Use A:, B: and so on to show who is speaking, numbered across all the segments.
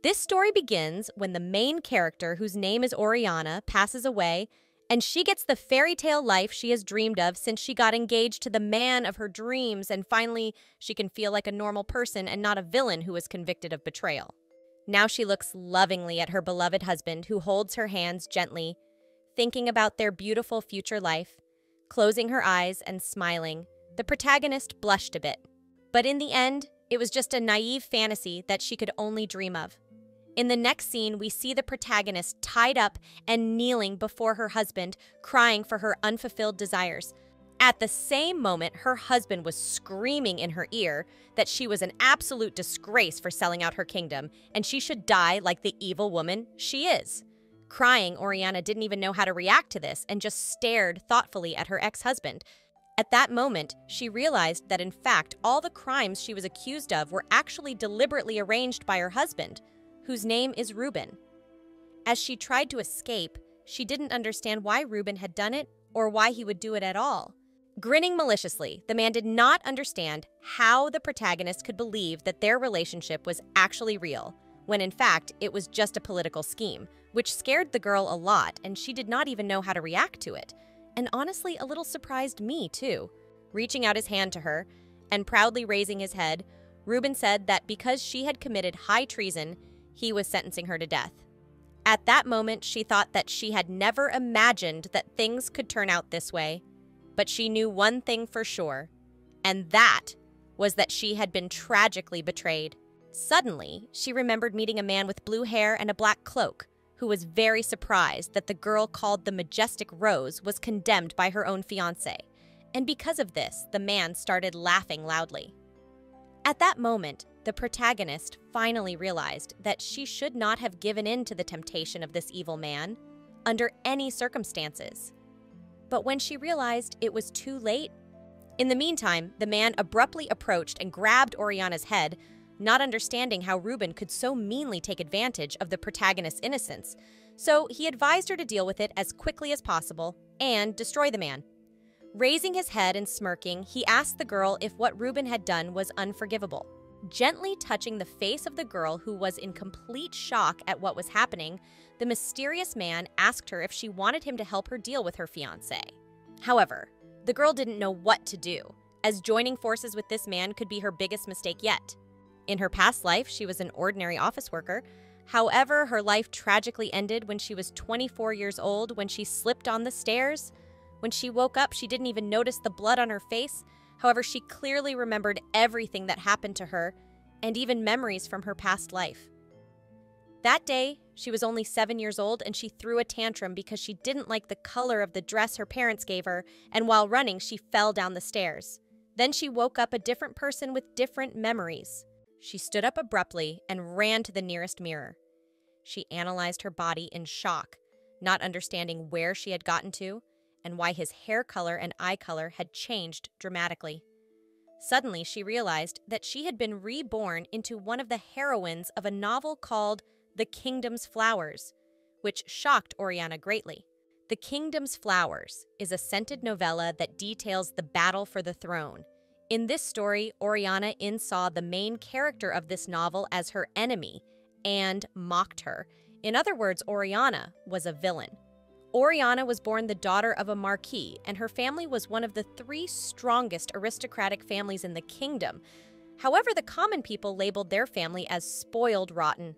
A: This story begins when the main character, whose name is Oriana, passes away, and she gets the fairy tale life she has dreamed of since she got engaged to the man of her dreams, and finally she can feel like a normal person and not a villain who was convicted of betrayal. Now she looks lovingly at her beloved husband, who holds her hands gently, thinking about their beautiful future life. Closing her eyes and smiling, the protagonist blushed a bit. But in the end, it was just a naive fantasy that she could only dream of. In the next scene, we see the protagonist tied up and kneeling before her husband, crying for her unfulfilled desires. At the same moment, her husband was screaming in her ear that she was an absolute disgrace for selling out her kingdom and she should die like the evil woman she is. Crying, Oriana didn't even know how to react to this and just stared thoughtfully at her ex husband. At that moment, she realized that in fact, all the crimes she was accused of were actually deliberately arranged by her husband, whose name is Ruben. As she tried to escape, she didn't understand why Ruben had done it or why he would do it at all. Grinning maliciously, the man did not understand how the protagonist could believe that their relationship was actually real, when in fact it was just a political scheme, which scared the girl a lot and she did not even know how to react to it and honestly a little surprised me, too. Reaching out his hand to her and proudly raising his head, Ruben said that because she had committed high treason, he was sentencing her to death. At that moment, she thought that she had never imagined that things could turn out this way. But she knew one thing for sure, and that was that she had been tragically betrayed. Suddenly, she remembered meeting a man with blue hair and a black cloak who was very surprised that the girl called the Majestic Rose was condemned by her own fiance, and because of this, the man started laughing loudly. At that moment, the protagonist finally realized that she should not have given in to the temptation of this evil man under any circumstances. But when she realized it was too late, in the meantime, the man abruptly approached and grabbed Oriana's head, not understanding how Ruben could so meanly take advantage of the protagonist's innocence. So he advised her to deal with it as quickly as possible and destroy the man. Raising his head and smirking, he asked the girl if what Ruben had done was unforgivable. Gently touching the face of the girl who was in complete shock at what was happening, the mysterious man asked her if she wanted him to help her deal with her fiance. However, the girl didn't know what to do, as joining forces with this man could be her biggest mistake yet. In her past life, she was an ordinary office worker. However, her life tragically ended when she was 24 years old when she slipped on the stairs. When she woke up, she didn't even notice the blood on her face. However, she clearly remembered everything that happened to her and even memories from her past life. That day, she was only seven years old and she threw a tantrum because she didn't like the color of the dress her parents gave her, and while running, she fell down the stairs. Then she woke up a different person with different memories. She stood up abruptly and ran to the nearest mirror. She analyzed her body in shock, not understanding where she had gotten to and why his hair color and eye color had changed dramatically. Suddenly, she realized that she had been reborn into one of the heroines of a novel called The Kingdom's Flowers, which shocked Oriana greatly. The Kingdom's Flowers is a scented novella that details the battle for the throne in this story, Oriana in saw the main character of this novel as her enemy and mocked her. In other words, Oriana was a villain. Oriana was born the daughter of a marquis, and her family was one of the three strongest aristocratic families in the kingdom. However, the common people labeled their family as spoiled rotten.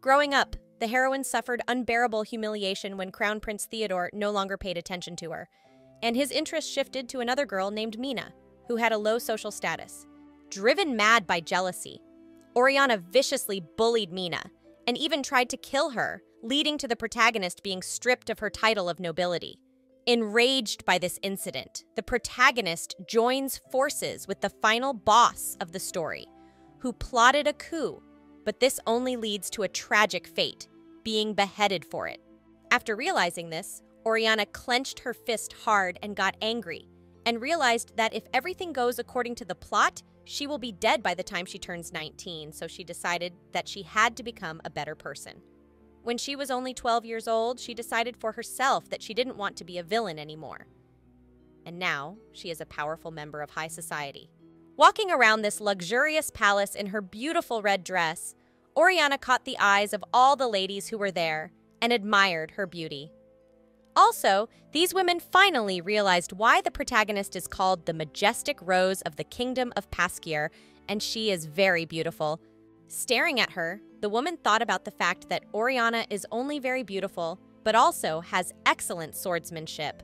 A: Growing up, the heroine suffered unbearable humiliation when Crown Prince Theodore no longer paid attention to her, and his interest shifted to another girl named Mina who had a low social status. Driven mad by jealousy, Oriana viciously bullied Mina and even tried to kill her, leading to the protagonist being stripped of her title of nobility. Enraged by this incident, the protagonist joins forces with the final boss of the story, who plotted a coup, but this only leads to a tragic fate, being beheaded for it. After realizing this, Oriana clenched her fist hard and got angry, and realized that if everything goes according to the plot, she will be dead by the time she turns 19, so she decided that she had to become a better person. When she was only 12 years old, she decided for herself that she didn't want to be a villain anymore. And now, she is a powerful member of high society. Walking around this luxurious palace in her beautiful red dress, Oriana caught the eyes of all the ladies who were there and admired her beauty. Also, these women finally realized why the protagonist is called the majestic rose of the kingdom of Pasquier, and she is very beautiful. Staring at her, the woman thought about the fact that Oriana is only very beautiful, but also has excellent swordsmanship.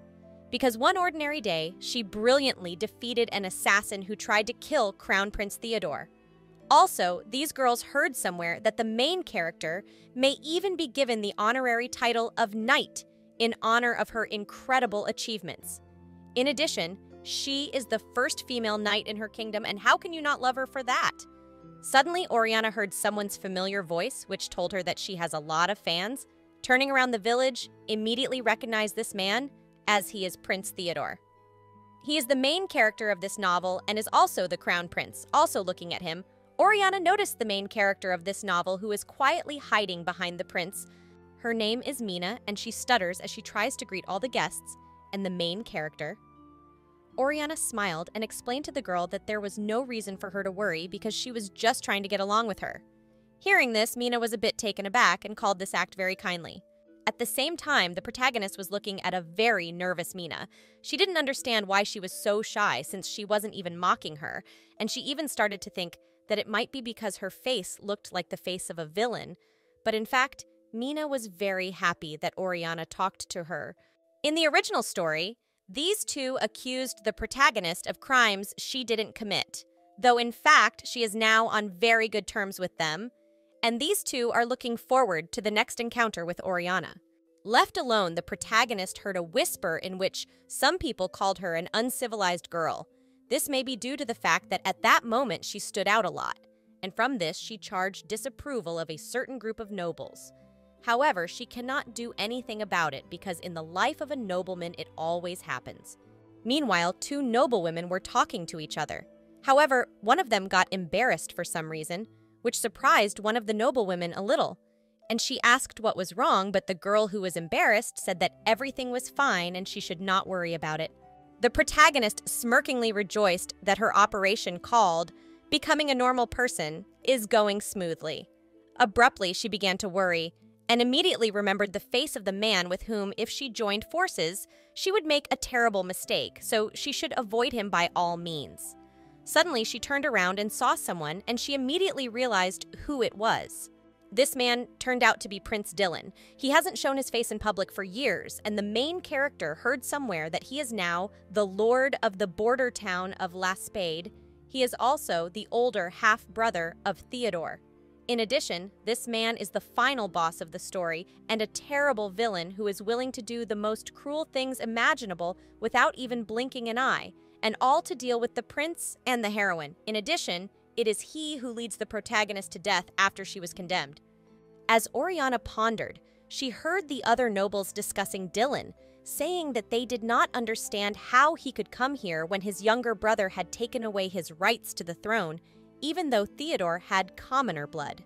A: Because one ordinary day, she brilliantly defeated an assassin who tried to kill Crown Prince Theodore. Also, these girls heard somewhere that the main character may even be given the honorary title of Knight in honor of her incredible achievements. In addition, she is the first female knight in her kingdom, and how can you not love her for that? Suddenly, Oriana heard someone's familiar voice, which told her that she has a lot of fans. Turning around the village, immediately recognized this man as he is Prince Theodore. He is the main character of this novel and is also the crown prince. Also looking at him, Oriana noticed the main character of this novel who is quietly hiding behind the prince, her name is Mina, and she stutters as she tries to greet all the guests and the main character. Oriana smiled and explained to the girl that there was no reason for her to worry because she was just trying to get along with her. Hearing this, Mina was a bit taken aback and called this act very kindly. At the same time, the protagonist was looking at a very nervous Mina. She didn't understand why she was so shy since she wasn't even mocking her, and she even started to think that it might be because her face looked like the face of a villain. But in fact, Mina was very happy that Oriana talked to her. In the original story, these two accused the protagonist of crimes she didn't commit, though in fact she is now on very good terms with them, and these two are looking forward to the next encounter with Oriana. Left alone, the protagonist heard a whisper in which some people called her an uncivilized girl. This may be due to the fact that at that moment she stood out a lot, and from this she charged disapproval of a certain group of nobles. However, she cannot do anything about it because in the life of a nobleman it always happens. Meanwhile, two noblewomen were talking to each other. However, one of them got embarrassed for some reason, which surprised one of the noblewomen a little. And she asked what was wrong, but the girl who was embarrassed said that everything was fine and she should not worry about it. The protagonist smirkingly rejoiced that her operation called Becoming a Normal Person is going smoothly. Abruptly, she began to worry and immediately remembered the face of the man with whom, if she joined forces, she would make a terrible mistake, so she should avoid him by all means. Suddenly, she turned around and saw someone, and she immediately realized who it was. This man turned out to be Prince Dylan. He hasn't shown his face in public for years, and the main character heard somewhere that he is now the lord of the border town of La Spade. He is also the older half brother of Theodore. In addition, this man is the final boss of the story and a terrible villain who is willing to do the most cruel things imaginable without even blinking an eye, and all to deal with the prince and the heroine. In addition, it is he who leads the protagonist to death after she was condemned. As Oriana pondered, she heard the other nobles discussing Dylan, saying that they did not understand how he could come here when his younger brother had taken away his rights to the throne even though Theodore had commoner blood.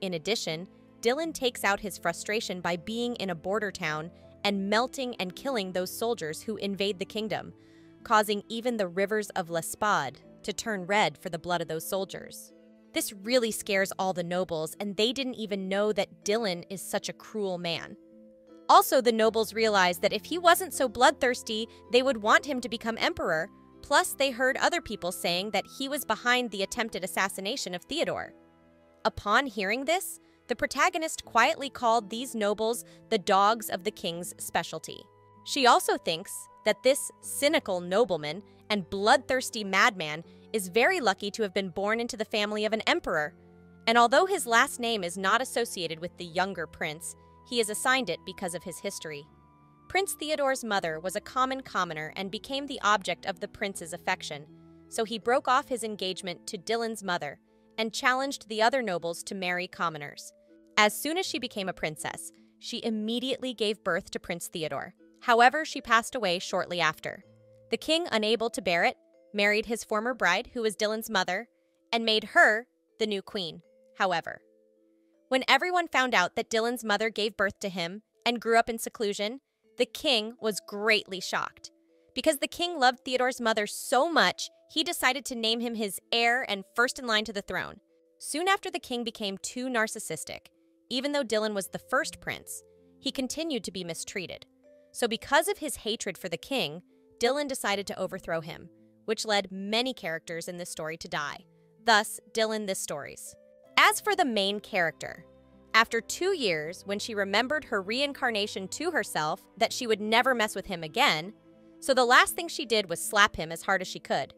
A: In addition, Dylan takes out his frustration by being in a border town and melting and killing those soldiers who invade the kingdom, causing even the rivers of L'Espade to turn red for the blood of those soldiers. This really scares all the nobles, and they didn't even know that Dylan is such a cruel man. Also, the nobles realize that if he wasn't so bloodthirsty, they would want him to become emperor, Plus, they heard other people saying that he was behind the attempted assassination of Theodore. Upon hearing this, the protagonist quietly called these nobles the dogs of the king's specialty. She also thinks that this cynical nobleman and bloodthirsty madman is very lucky to have been born into the family of an emperor. And although his last name is not associated with the younger prince, he is assigned it because of his history. Prince Theodore's mother was a common commoner and became the object of the prince's affection, so he broke off his engagement to Dylan's mother and challenged the other nobles to marry commoners. As soon as she became a princess, she immediately gave birth to Prince Theodore. However, she passed away shortly after. The king, unable to bear it, married his former bride, who was Dylan's mother, and made her the new queen. However, when everyone found out that Dylan's mother gave birth to him and grew up in seclusion, the king was greatly shocked. Because the king loved Theodore's mother so much, he decided to name him his heir and first in line to the throne. Soon after the king became too narcissistic, even though Dylan was the first prince, he continued to be mistreated. So because of his hatred for the king, Dylan decided to overthrow him, which led many characters in this story to die. Thus, Dylan this stories. As for the main character, after two years, when she remembered her reincarnation to herself that she would never mess with him again, so the last thing she did was slap him as hard as she could.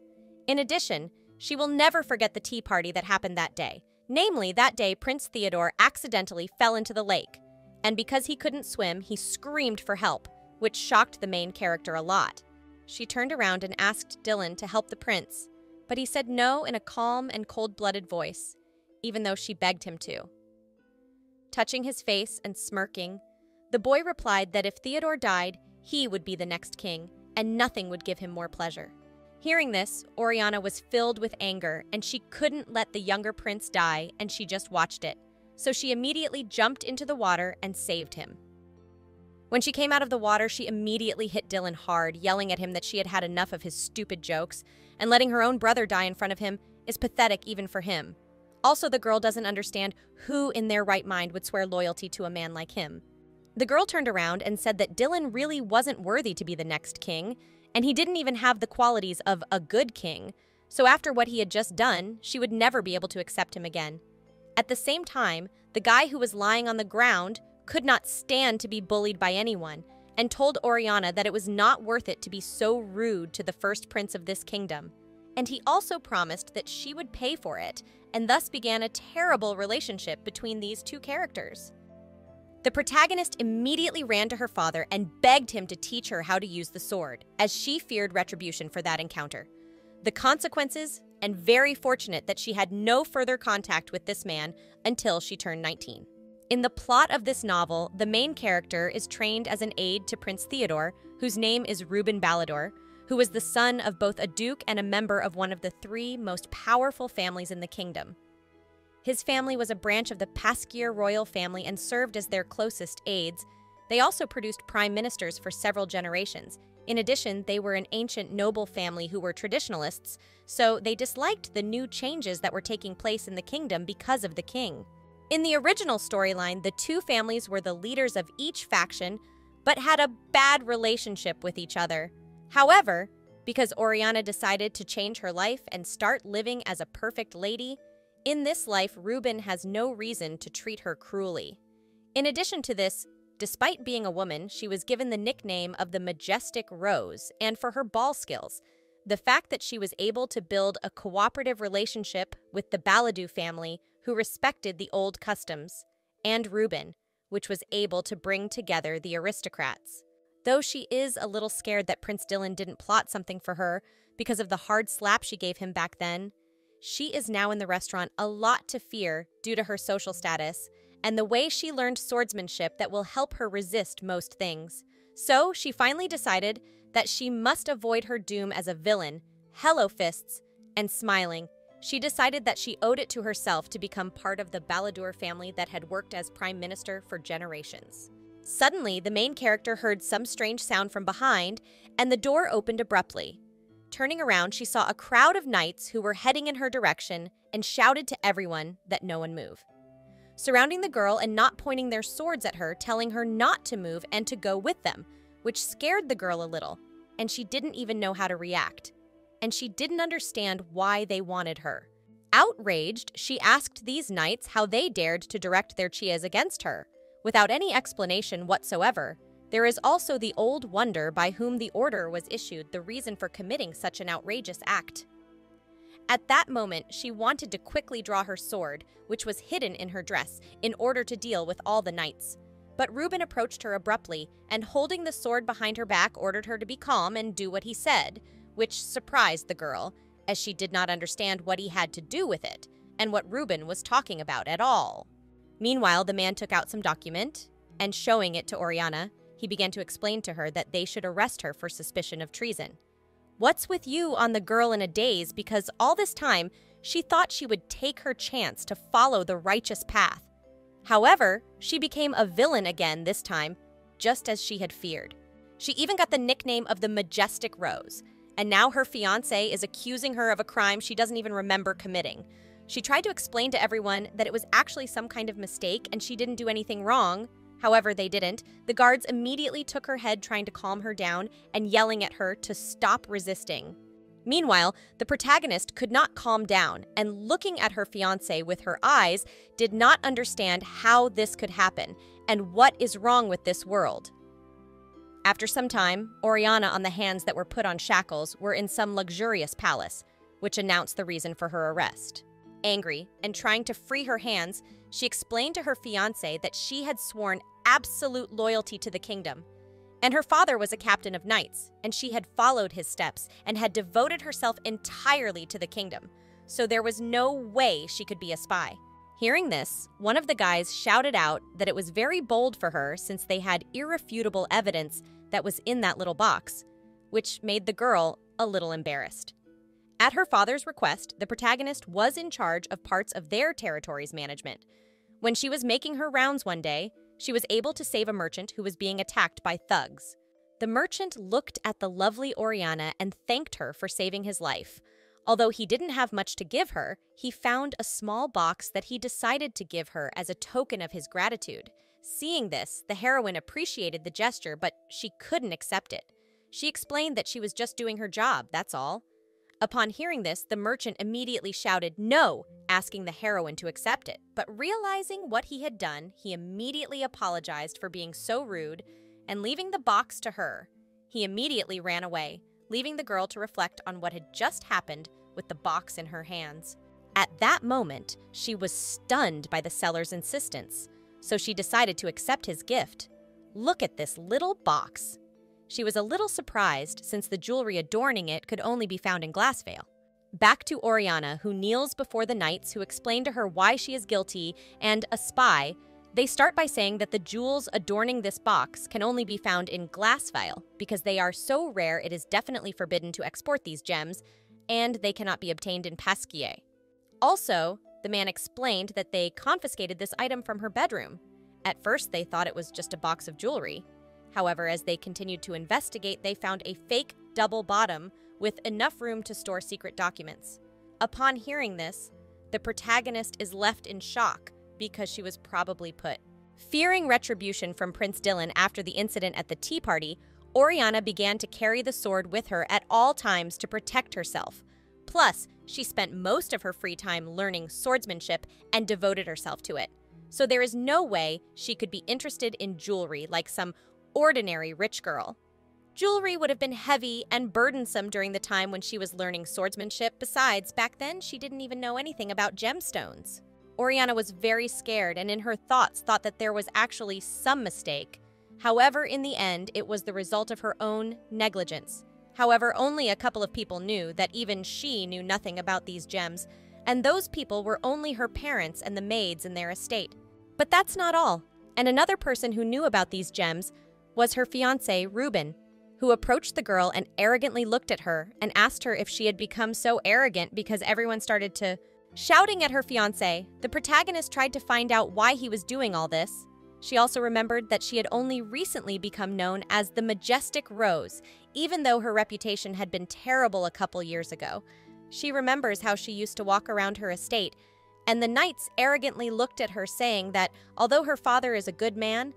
A: In addition, she will never forget the tea party that happened that day. Namely, that day Prince Theodore accidentally fell into the lake, and because he couldn't swim, he screamed for help, which shocked the main character a lot. She turned around and asked Dylan to help the prince, but he said no in a calm and cold blooded voice, even though she begged him to. Touching his face and smirking, the boy replied that if Theodore died, he would be the next king, and nothing would give him more pleasure. Hearing this, Oriana was filled with anger, and she couldn't let the younger prince die, and she just watched it. So she immediately jumped into the water and saved him. When she came out of the water, she immediately hit Dylan hard, yelling at him that she had had enough of his stupid jokes, and letting her own brother die in front of him is pathetic even for him. Also, the girl doesn't understand who in their right mind would swear loyalty to a man like him. The girl turned around and said that Dylan really wasn't worthy to be the next king, and he didn't even have the qualities of a good king, so after what he had just done, she would never be able to accept him again. At the same time, the guy who was lying on the ground could not stand to be bullied by anyone, and told Oriana that it was not worth it to be so rude to the first prince of this kingdom. And he also promised that she would pay for it and thus began a terrible relationship between these two characters. The protagonist immediately ran to her father and begged him to teach her how to use the sword, as she feared retribution for that encounter. The consequences, and very fortunate that she had no further contact with this man until she turned 19. In the plot of this novel, the main character is trained as an aide to Prince Theodore, whose name is Reuben Balladoor, who was the son of both a duke and a member of one of the three most powerful families in the kingdom. His family was a branch of the Pasquier royal family and served as their closest aides. They also produced prime ministers for several generations. In addition, they were an ancient noble family who were traditionalists, so they disliked the new changes that were taking place in the kingdom because of the king. In the original storyline, the two families were the leaders of each faction, but had a bad relationship with each other. However, because Oriana decided to change her life and start living as a perfect lady, in this life, Reuben has no reason to treat her cruelly. In addition to this, despite being a woman, she was given the nickname of the Majestic Rose, and for her ball skills, the fact that she was able to build a cooperative relationship with the Balladoor family, who respected the old customs, and Reuben, which was able to bring together the aristocrats. Though she is a little scared that Prince Dylan didn't plot something for her because of the hard slap she gave him back then, she is now in the restaurant a lot to fear due to her social status and the way she learned swordsmanship that will help her resist most things. So she finally decided that she must avoid her doom as a villain, hello fists, and smiling. She decided that she owed it to herself to become part of the Balladoor family that had worked as prime minister for generations. Suddenly, the main character heard some strange sound from behind, and the door opened abruptly. Turning around, she saw a crowd of knights who were heading in her direction and shouted to everyone that no one move. Surrounding the girl and not pointing their swords at her, telling her not to move and to go with them, which scared the girl a little, and she didn't even know how to react. And she didn't understand why they wanted her. Outraged, she asked these knights how they dared to direct their chias against her. Without any explanation whatsoever, there is also the old wonder by whom the order was issued the reason for committing such an outrageous act. At that moment, she wanted to quickly draw her sword, which was hidden in her dress, in order to deal with all the knights. But Reuben approached her abruptly, and holding the sword behind her back, ordered her to be calm and do what he said, which surprised the girl, as she did not understand what he had to do with it, and what Reuben was talking about at all. Meanwhile, the man took out some document, and showing it to Oriana, he began to explain to her that they should arrest her for suspicion of treason. What's with you on the girl in a daze because all this time she thought she would take her chance to follow the righteous path. However, she became a villain again this time, just as she had feared. She even got the nickname of the Majestic Rose, and now her fiance is accusing her of a crime she doesn't even remember committing. She tried to explain to everyone that it was actually some kind of mistake and she didn't do anything wrong. However, they didn't. The guards immediately took her head, trying to calm her down and yelling at her to stop resisting. Meanwhile, the protagonist could not calm down and, looking at her fiance with her eyes, did not understand how this could happen and what is wrong with this world. After some time, Oriana, on the hands that were put on shackles, were in some luxurious palace, which announced the reason for her arrest. Angry and trying to free her hands, she explained to her fiance that she had sworn absolute loyalty to the kingdom. And her father was a captain of knights, and she had followed his steps and had devoted herself entirely to the kingdom. So there was no way she could be a spy. Hearing this, one of the guys shouted out that it was very bold for her since they had irrefutable evidence that was in that little box, which made the girl a little embarrassed. At her father's request, the protagonist was in charge of parts of their territory's management. When she was making her rounds one day, she was able to save a merchant who was being attacked by thugs. The merchant looked at the lovely Oriana and thanked her for saving his life. Although he didn't have much to give her, he found a small box that he decided to give her as a token of his gratitude. Seeing this, the heroine appreciated the gesture, but she couldn't accept it. She explained that she was just doing her job, that's all. Upon hearing this, the merchant immediately shouted no, asking the heroine to accept it. But realizing what he had done, he immediately apologized for being so rude and leaving the box to her. He immediately ran away, leaving the girl to reflect on what had just happened with the box in her hands. At that moment, she was stunned by the seller's insistence, so she decided to accept his gift. Look at this little box. She was a little surprised since the jewelry adorning it could only be found in Glassvale. Back to Oriana, who kneels before the knights who explain to her why she is guilty and a spy. They start by saying that the jewels adorning this box can only be found in Glassvale because they are so rare it is definitely forbidden to export these gems, and they cannot be obtained in Pasquier. Also, the man explained that they confiscated this item from her bedroom. At first, they thought it was just a box of jewelry, However, as they continued to investigate, they found a fake double bottom with enough room to store secret documents. Upon hearing this, the protagonist is left in shock because she was probably put. Fearing retribution from Prince Dylan after the incident at the tea party, Oriana began to carry the sword with her at all times to protect herself. Plus, she spent most of her free time learning swordsmanship and devoted herself to it. So there is no way she could be interested in jewelry like some ordinary rich girl. Jewelry would have been heavy and burdensome during the time when she was learning swordsmanship. Besides, back then, she didn't even know anything about gemstones. Oriana was very scared and in her thoughts thought that there was actually some mistake. However, in the end, it was the result of her own negligence. However, only a couple of people knew that even she knew nothing about these gems, and those people were only her parents and the maids in their estate. But that's not all. And another person who knew about these gems was her fiance, Ruben, who approached the girl and arrogantly looked at her and asked her if she had become so arrogant because everyone started to shouting at her fiance. The protagonist tried to find out why he was doing all this. She also remembered that she had only recently become known as the Majestic Rose, even though her reputation had been terrible a couple years ago. She remembers how she used to walk around her estate, and the knights arrogantly looked at her, saying that although her father is a good man,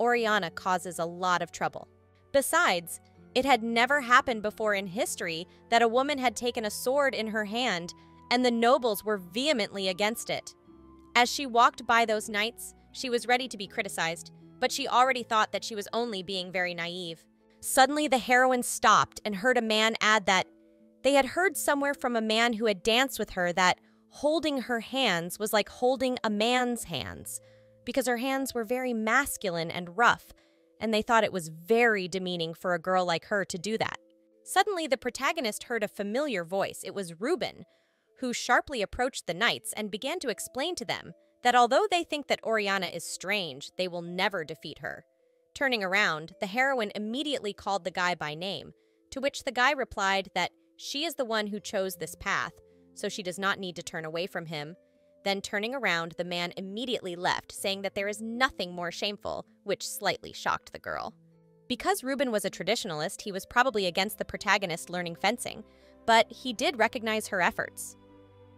A: Oriana causes a lot of trouble. Besides, it had never happened before in history that a woman had taken a sword in her hand, and the nobles were vehemently against it. As she walked by those knights, she was ready to be criticized, but she already thought that she was only being very naive. Suddenly, the heroine stopped and heard a man add that they had heard somewhere from a man who had danced with her that holding her hands was like holding a man's hands, because her hands were very masculine and rough, and they thought it was very demeaning for a girl like her to do that. Suddenly, the protagonist heard a familiar voice. It was Reuben, who sharply approached the knights and began to explain to them that although they think that Oriana is strange, they will never defeat her. Turning around, the heroine immediately called the guy by name, to which the guy replied that she is the one who chose this path, so she does not need to turn away from him, then turning around, the man immediately left, saying that there is nothing more shameful, which slightly shocked the girl. Because Ruben was a traditionalist, he was probably against the protagonist learning fencing, but he did recognize her efforts.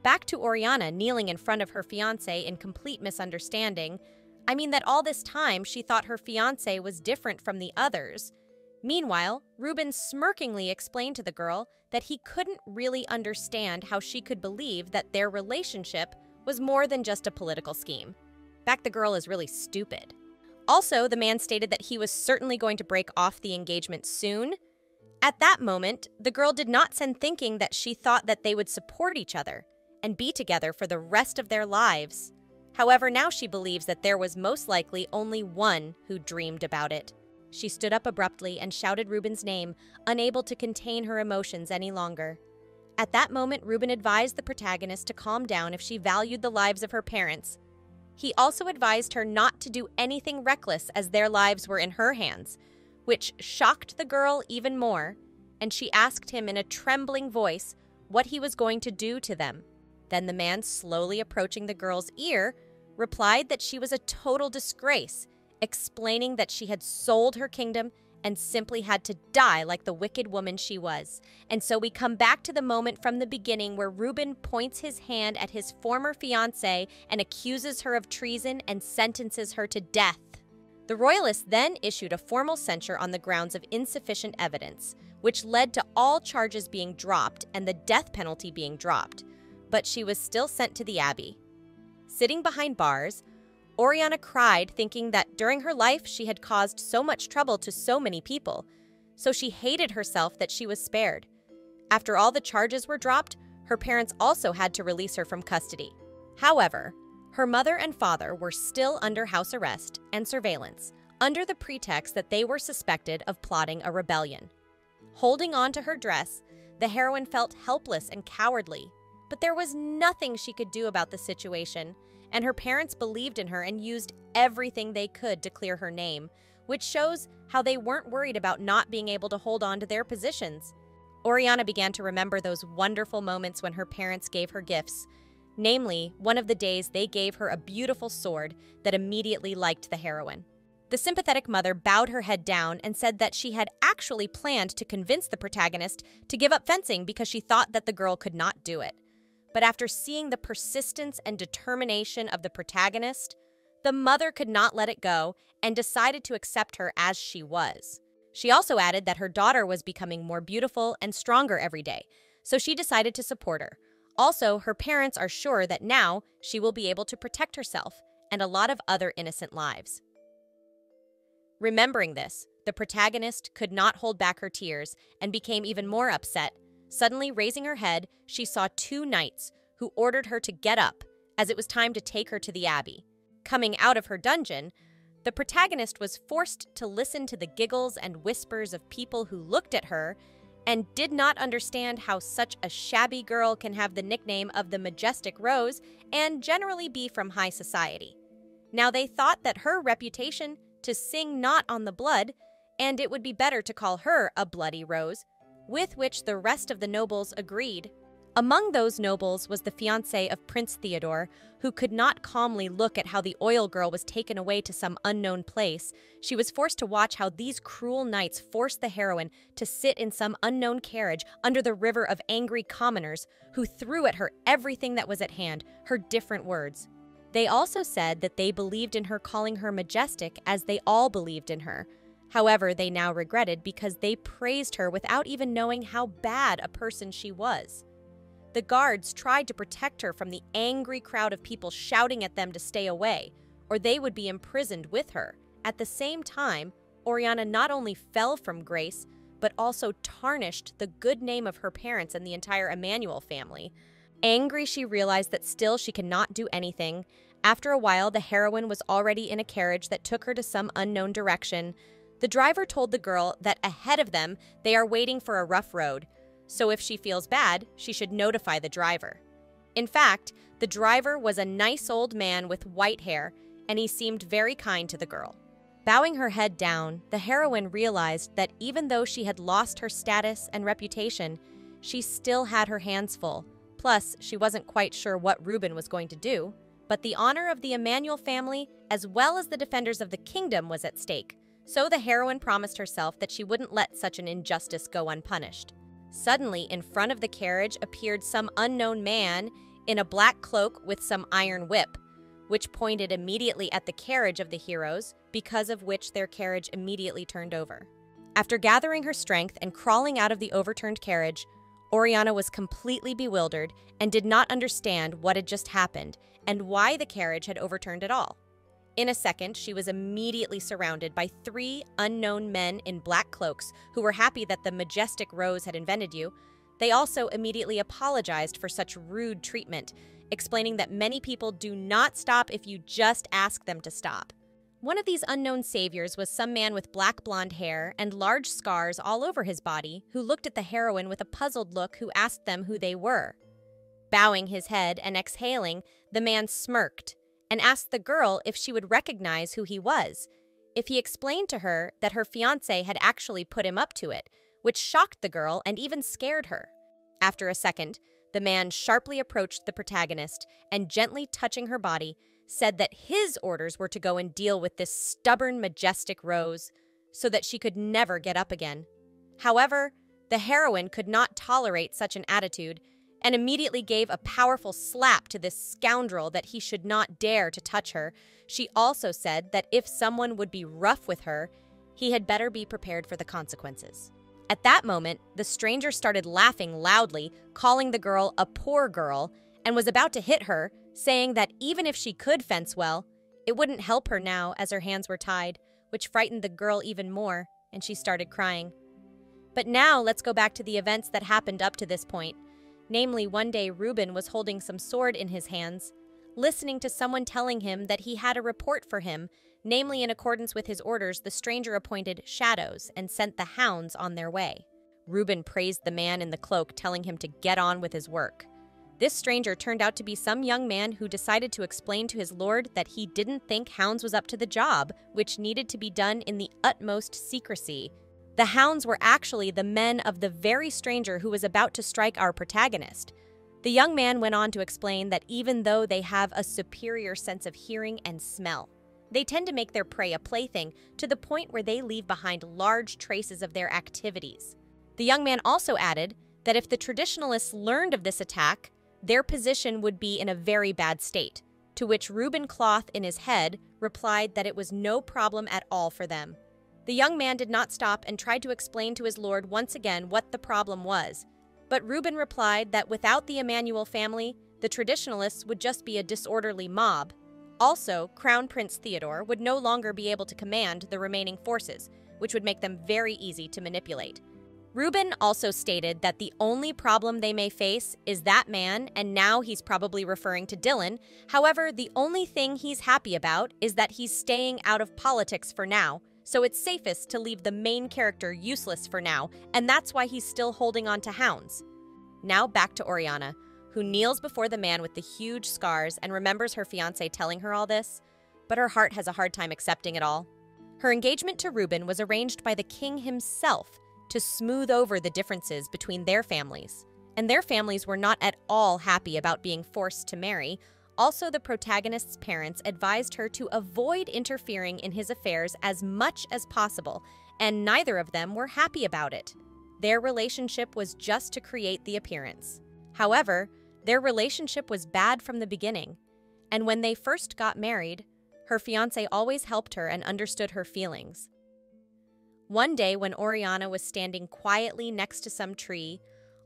A: Back to Oriana kneeling in front of her fiance in complete misunderstanding. I mean that all this time she thought her fiance was different from the others. Meanwhile, Ruben smirkingly explained to the girl that he couldn't really understand how she could believe that their relationship was more than just a political scheme. Back the girl is really stupid. Also, the man stated that he was certainly going to break off the engagement soon. At that moment, the girl did not send thinking that she thought that they would support each other and be together for the rest of their lives. However, now she believes that there was most likely only one who dreamed about it. She stood up abruptly and shouted Ruben's name, unable to contain her emotions any longer. At that moment, Ruben advised the protagonist to calm down if she valued the lives of her parents. He also advised her not to do anything reckless as their lives were in her hands, which shocked the girl even more, and she asked him in a trembling voice what he was going to do to them. Then the man, slowly approaching the girl's ear, replied that she was a total disgrace explaining that she had sold her kingdom and simply had to die like the wicked woman she was. And so we come back to the moment from the beginning where Ruben points his hand at his former fiancée and accuses her of treason and sentences her to death. The royalists then issued a formal censure on the grounds of insufficient evidence, which led to all charges being dropped and the death penalty being dropped. But she was still sent to the abbey. Sitting behind bars, Oriana cried, thinking that during her life she had caused so much trouble to so many people, so she hated herself that she was spared. After all the charges were dropped, her parents also had to release her from custody. However, her mother and father were still under house arrest and surveillance, under the pretext that they were suspected of plotting a rebellion. Holding on to her dress, the heroine felt helpless and cowardly, but there was nothing she could do about the situation and her parents believed in her and used everything they could to clear her name, which shows how they weren't worried about not being able to hold on to their positions. Oriana began to remember those wonderful moments when her parents gave her gifts, namely, one of the days they gave her a beautiful sword that immediately liked the heroine. The sympathetic mother bowed her head down and said that she had actually planned to convince the protagonist to give up fencing because she thought that the girl could not do it. But after seeing the persistence and determination of the protagonist, the mother could not let it go and decided to accept her as she was. She also added that her daughter was becoming more beautiful and stronger every day, so she decided to support her. Also, her parents are sure that now she will be able to protect herself and a lot of other innocent lives. Remembering this, the protagonist could not hold back her tears and became even more upset Suddenly raising her head, she saw two knights who ordered her to get up as it was time to take her to the abbey. Coming out of her dungeon, the protagonist was forced to listen to the giggles and whispers of people who looked at her and did not understand how such a shabby girl can have the nickname of the Majestic Rose and generally be from high society. Now they thought that her reputation to sing not on the blood, and it would be better to call her a bloody rose, with which the rest of the nobles agreed. Among those nobles was the fiancé of Prince Theodore, who could not calmly look at how the oil girl was taken away to some unknown place. She was forced to watch how these cruel knights forced the heroine to sit in some unknown carriage under the river of angry commoners who threw at her everything that was at hand, her different words. They also said that they believed in her calling her majestic as they all believed in her. However, they now regretted because they praised her without even knowing how bad a person she was. The guards tried to protect her from the angry crowd of people shouting at them to stay away, or they would be imprisoned with her. At the same time, Oriana not only fell from grace, but also tarnished the good name of her parents and the entire Emanuel family. Angry, she realized that still she cannot do anything. After a while, the heroine was already in a carriage that took her to some unknown direction, the driver told the girl that ahead of them they are waiting for a rough road, so if she feels bad, she should notify the driver. In fact, the driver was a nice old man with white hair, and he seemed very kind to the girl. Bowing her head down, the heroine realized that even though she had lost her status and reputation, she still had her hands full. Plus, she wasn't quite sure what Reuben was going to do, but the honor of the Emanuel family, as well as the defenders of the kingdom, was at stake. So the heroine promised herself that she wouldn't let such an injustice go unpunished. Suddenly, in front of the carriage appeared some unknown man in a black cloak with some iron whip, which pointed immediately at the carriage of the heroes, because of which their carriage immediately turned over. After gathering her strength and crawling out of the overturned carriage, Oriana was completely bewildered and did not understand what had just happened and why the carriage had overturned at all. In a second, she was immediately surrounded by three unknown men in black cloaks who were happy that the majestic Rose had invented you. They also immediately apologized for such rude treatment, explaining that many people do not stop if you just ask them to stop. One of these unknown saviors was some man with black blonde hair and large scars all over his body who looked at the heroine with a puzzled look who asked them who they were. Bowing his head and exhaling, the man smirked and asked the girl if she would recognize who he was, if he explained to her that her fiance had actually put him up to it, which shocked the girl and even scared her. After a second, the man sharply approached the protagonist and, gently touching her body, said that his orders were to go and deal with this stubborn, majestic Rose so that she could never get up again. However, the heroine could not tolerate such an attitude and immediately gave a powerful slap to this scoundrel that he should not dare to touch her. She also said that if someone would be rough with her, he had better be prepared for the consequences. At that moment, the stranger started laughing loudly, calling the girl a poor girl, and was about to hit her saying that even if she could fence well, it wouldn't help her now as her hands were tied, which frightened the girl even more, and she started crying. But now let's go back to the events that happened up to this point. Namely, one day Reuben was holding some sword in his hands, listening to someone telling him that he had a report for him, namely, in accordance with his orders, the stranger appointed shadows and sent the hounds on their way. Reuben praised the man in the cloak, telling him to get on with his work. This stranger turned out to be some young man who decided to explain to his lord that he didn't think Hounds was up to the job, which needed to be done in the utmost secrecy. The Hounds were actually the men of the very stranger who was about to strike our protagonist. The young man went on to explain that even though they have a superior sense of hearing and smell, they tend to make their prey a plaything to the point where they leave behind large traces of their activities. The young man also added that if the traditionalists learned of this attack, their position would be in a very bad state, to which Reuben Cloth in his head replied that it was no problem at all for them. The young man did not stop and tried to explain to his lord once again what the problem was, but Reuben replied that without the Emmanuel family, the traditionalists would just be a disorderly mob. Also, Crown Prince Theodore would no longer be able to command the remaining forces, which would make them very easy to manipulate. Reuben also stated that the only problem they may face is that man, and now he's probably referring to Dylan. However, the only thing he's happy about is that he's staying out of politics for now, so it's safest to leave the main character useless for now, and that's why he's still holding on to hounds. Now back to Oriana, who kneels before the man with the huge scars and remembers her fiance telling her all this, but her heart has a hard time accepting it all. Her engagement to Reuben was arranged by the king himself to smooth over the differences between their families. And their families were not at all happy about being forced to marry. Also, the protagonist's parents advised her to avoid interfering in his affairs as much as possible, and neither of them were happy about it. Their relationship was just to create the appearance. However, their relationship was bad from the beginning, and when they first got married, her fiance always helped her and understood her feelings. One day, when Oriana was standing quietly next to some tree,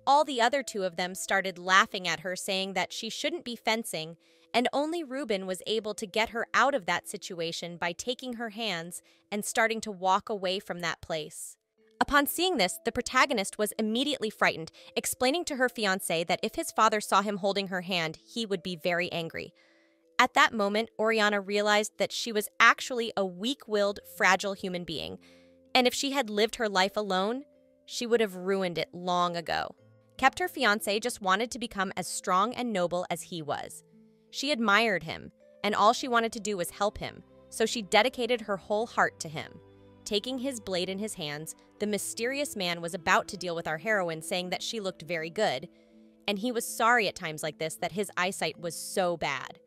A: all the other two of them started laughing at her, saying that she shouldn't be fencing, and only Reuben was able to get her out of that situation by taking her hands and starting to walk away from that place. Upon seeing this, the protagonist was immediately frightened, explaining to her fiance that if his father saw him holding her hand, he would be very angry. At that moment, Oriana realized that she was actually a weak willed, fragile human being and if she had lived her life alone, she would have ruined it long ago. Kept her fiance just wanted to become as strong and noble as he was. She admired him, and all she wanted to do was help him, so she dedicated her whole heart to him. Taking his blade in his hands, the mysterious man was about to deal with our heroine, saying that she looked very good, and he was sorry at times like this that his eyesight was so bad.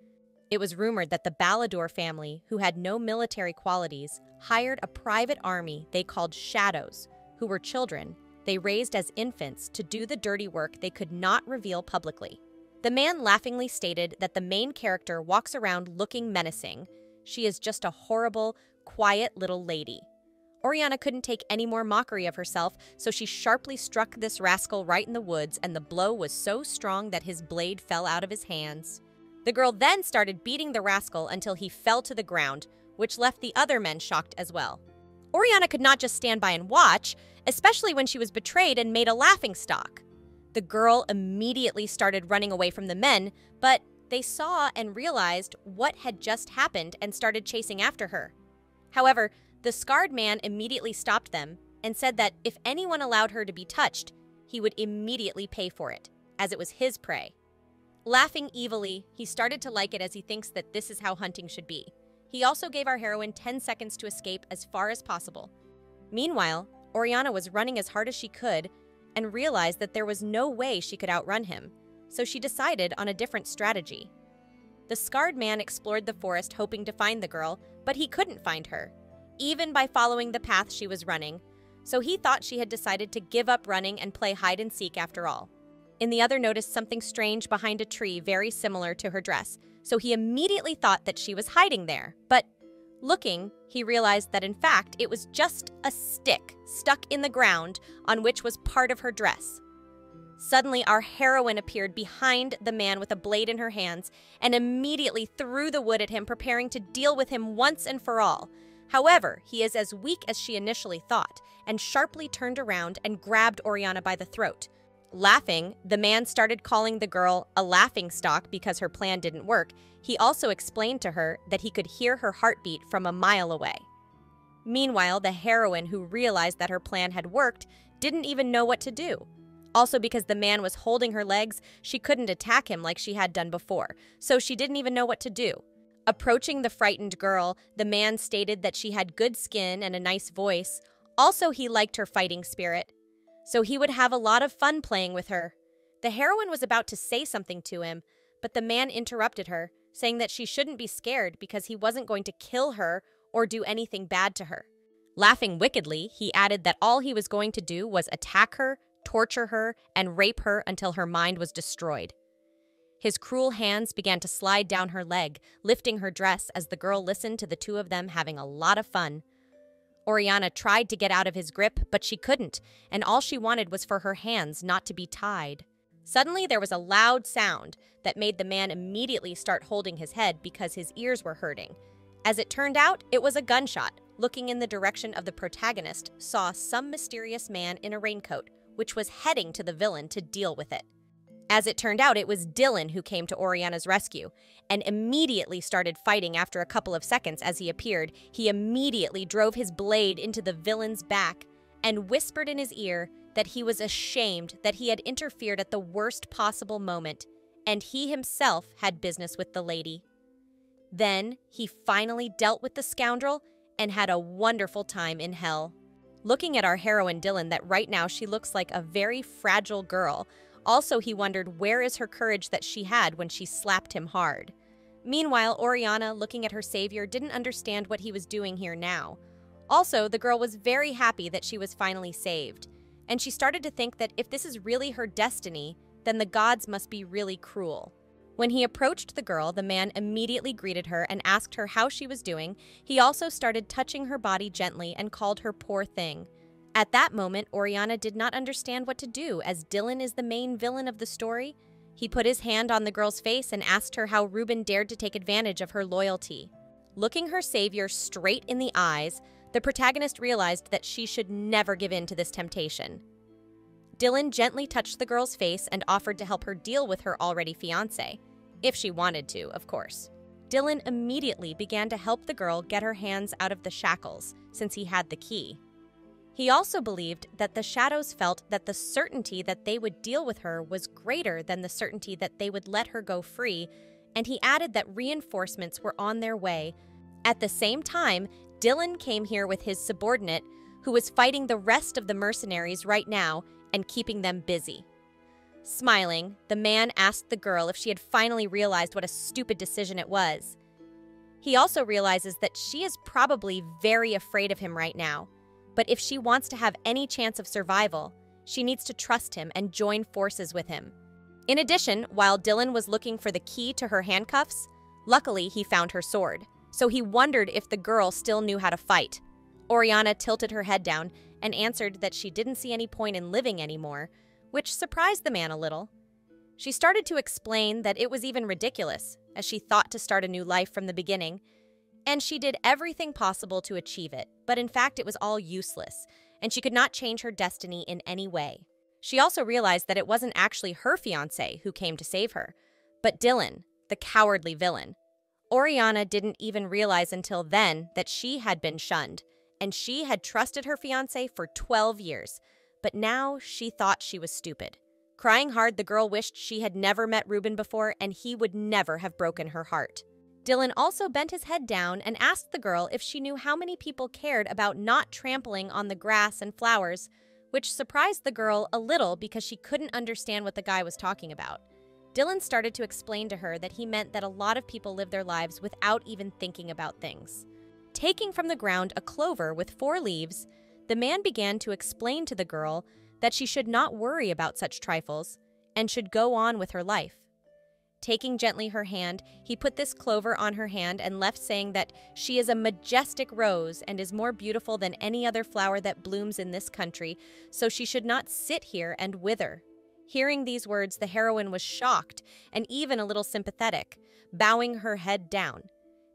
A: It was rumored that the Balladur family, who had no military qualities, hired a private army they called Shadows, who were children they raised as infants to do the dirty work they could not reveal publicly. The man laughingly stated that the main character walks around looking menacing. She is just a horrible, quiet little lady. Oriana couldn't take any more mockery of herself, so she sharply struck this rascal right in the woods, and the blow was so strong that his blade fell out of his hands. The girl then started beating the rascal until he fell to the ground, which left the other men shocked as well. Oriana could not just stand by and watch, especially when she was betrayed and made a laughing stock. The girl immediately started running away from the men, but they saw and realized what had just happened and started chasing after her. However, the scarred man immediately stopped them and said that if anyone allowed her to be touched, he would immediately pay for it, as it was his prey. Laughing evilly, he started to like it as he thinks that this is how hunting should be. He also gave our heroine 10 seconds to escape as far as possible. Meanwhile, Oriana was running as hard as she could and realized that there was no way she could outrun him, so she decided on a different strategy. The scarred man explored the forest hoping to find the girl, but he couldn't find her, even by following the path she was running, so he thought she had decided to give up running and play hide and seek after all. In the other noticed something strange behind a tree very similar to her dress, so he immediately thought that she was hiding there. But looking, he realized that in fact it was just a stick stuck in the ground on which was part of her dress. Suddenly, our heroine appeared behind the man with a blade in her hands and immediately threw the wood at him, preparing to deal with him once and for all. However, he is as weak as she initially thought and sharply turned around and grabbed Oriana by the throat. Laughing, the man started calling the girl a laughing stock because her plan didn't work. He also explained to her that he could hear her heartbeat from a mile away. Meanwhile, the heroine, who realized that her plan had worked, didn't even know what to do. Also, because the man was holding her legs, she couldn't attack him like she had done before, so she didn't even know what to do. Approaching the frightened girl, the man stated that she had good skin and a nice voice. Also, he liked her fighting spirit so he would have a lot of fun playing with her. The heroine was about to say something to him, but the man interrupted her, saying that she shouldn't be scared because he wasn't going to kill her or do anything bad to her. Laughing wickedly, he added that all he was going to do was attack her, torture her, and rape her until her mind was destroyed. His cruel hands began to slide down her leg, lifting her dress as the girl listened to the two of them having a lot of fun. Oriana tried to get out of his grip, but she couldn't, and all she wanted was for her hands not to be tied. Suddenly, there was a loud sound that made the man immediately start holding his head because his ears were hurting. As it turned out, it was a gunshot. Looking in the direction of the protagonist, saw some mysterious man in a raincoat, which was heading to the villain to deal with it. As it turned out, it was Dylan who came to Oriana's rescue and immediately started fighting after a couple of seconds as he appeared. He immediately drove his blade into the villain's back and whispered in his ear that he was ashamed that he had interfered at the worst possible moment and he himself had business with the lady. Then he finally dealt with the scoundrel and had a wonderful time in hell. Looking at our heroine Dylan, that right now she looks like a very fragile girl also, he wondered where is her courage that she had when she slapped him hard. Meanwhile, Oriana, looking at her savior, didn't understand what he was doing here now. Also, the girl was very happy that she was finally saved, and she started to think that if this is really her destiny, then the gods must be really cruel. When he approached the girl, the man immediately greeted her and asked her how she was doing. He also started touching her body gently and called her poor thing. At that moment, Oriana did not understand what to do, as Dylan is the main villain of the story. He put his hand on the girl's face and asked her how Reuben dared to take advantage of her loyalty. Looking her savior straight in the eyes, the protagonist realized that she should never give in to this temptation. Dylan gently touched the girl's face and offered to help her deal with her already fiance. If she wanted to, of course. Dylan immediately began to help the girl get her hands out of the shackles, since he had the key. He also believed that the shadows felt that the certainty that they would deal with her was greater than the certainty that they would let her go free, and he added that reinforcements were on their way. At the same time, Dylan came here with his subordinate, who was fighting the rest of the mercenaries right now and keeping them busy. Smiling, the man asked the girl if she had finally realized what a stupid decision it was. He also realizes that she is probably very afraid of him right now. But if she wants to have any chance of survival, she needs to trust him and join forces with him. In addition, while Dylan was looking for the key to her handcuffs, luckily he found her sword, so he wondered if the girl still knew how to fight. Oriana tilted her head down and answered that she didn't see any point in living anymore, which surprised the man a little. She started to explain that it was even ridiculous, as she thought to start a new life from the beginning, and she did everything possible to achieve it, but in fact it was all useless, and she could not change her destiny in any way. She also realized that it wasn't actually her fiance who came to save her, but Dylan, the cowardly villain. Oriana didn't even realize until then that she had been shunned, and she had trusted her fiance for 12 years, but now she thought she was stupid. Crying hard, the girl wished she had never met Reuben before and he would never have broken her heart. Dylan also bent his head down and asked the girl if she knew how many people cared about not trampling on the grass and flowers, which surprised the girl a little because she couldn't understand what the guy was talking about. Dylan started to explain to her that he meant that a lot of people live their lives without even thinking about things. Taking from the ground a clover with four leaves, the man began to explain to the girl that she should not worry about such trifles and should go on with her life. Taking gently her hand, he put this clover on her hand and left, saying that she is a majestic rose and is more beautiful than any other flower that blooms in this country, so she should not sit here and wither. Hearing these words, the heroine was shocked and even a little sympathetic, bowing her head down.